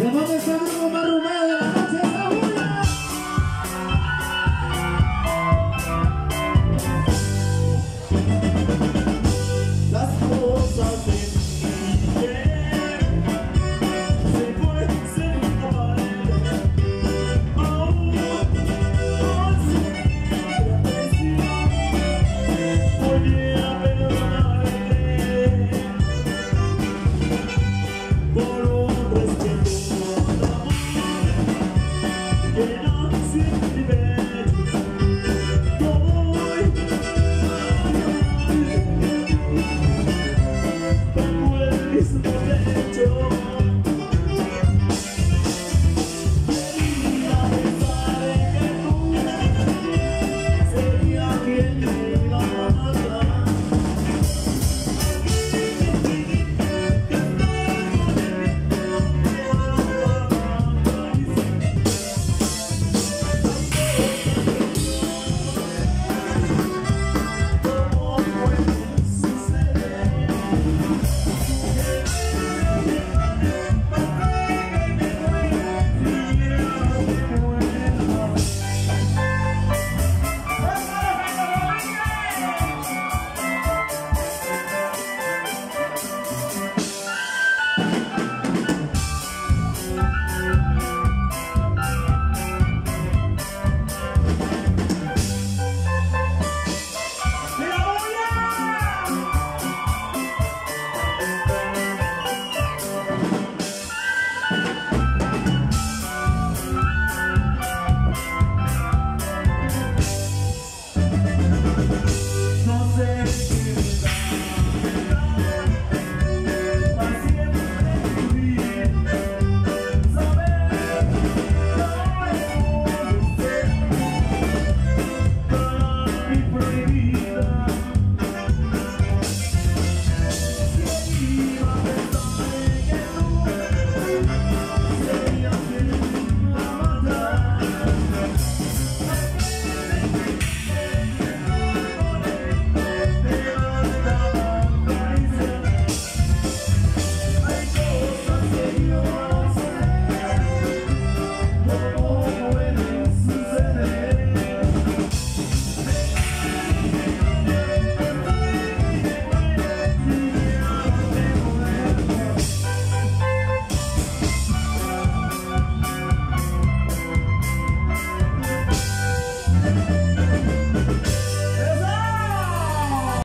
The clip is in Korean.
Levanta